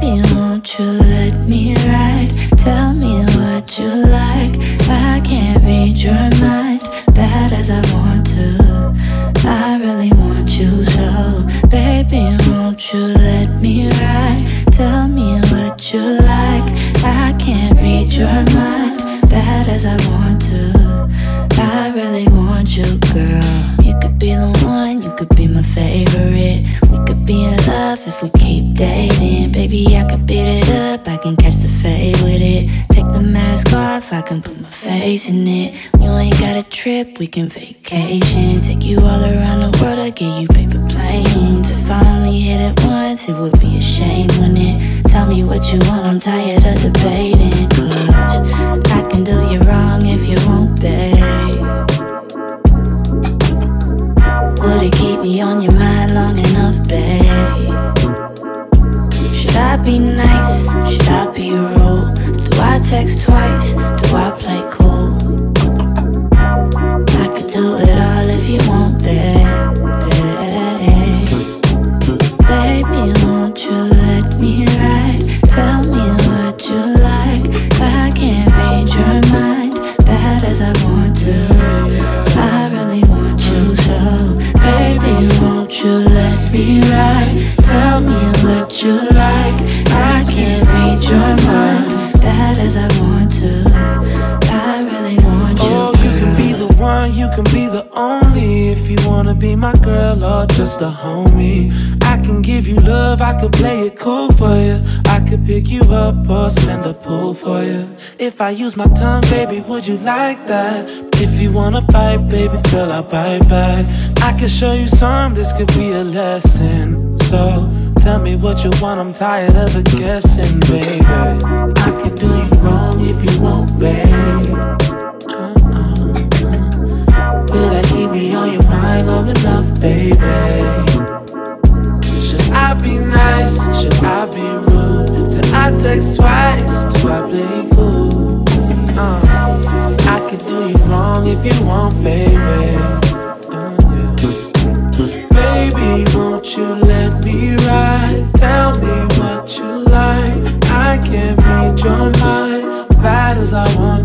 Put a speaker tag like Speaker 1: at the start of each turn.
Speaker 1: Baby, won't you let me ride? Tell me what you like I can't read your mind Bad as I want to I really want you so Baby, won't you let me ride? Tell me what you like if we keep dating. Baby, I could beat it up, I can catch the fade with it. Take the mask off, I can put my face in it. You ain't got a trip, we can vacation. Take you all around the world, I'll get you paper planes. If I only hit it once, it would be a shame, when it? Tell me what you want, I'm tired of debating. Cause ride? Tell me what you like. I can't read your mind, bad as I want to. I really want you.
Speaker 2: Oh, you can be the one, you can be the only. If you wanna be my girl or just a homie, I can give you love, I could play it cool for you. I could pick you up or send a pull for you. If I use my tongue, baby, would you like that? If you wanna bite, baby girl, I'll bite back. I can show you some, this could be a lesson. So tell me what you want, I'm tired of the guessing, baby. I could do you wrong if you won't, babe. Uh-uh. Will that keep me on your mind long enough, baby? Should I be nice? Should I be rude? Do I text twice? Do I play cool? If you want, baby. Baby, won't you let me ride? Tell me what you like. I can't read your mind, bad as I want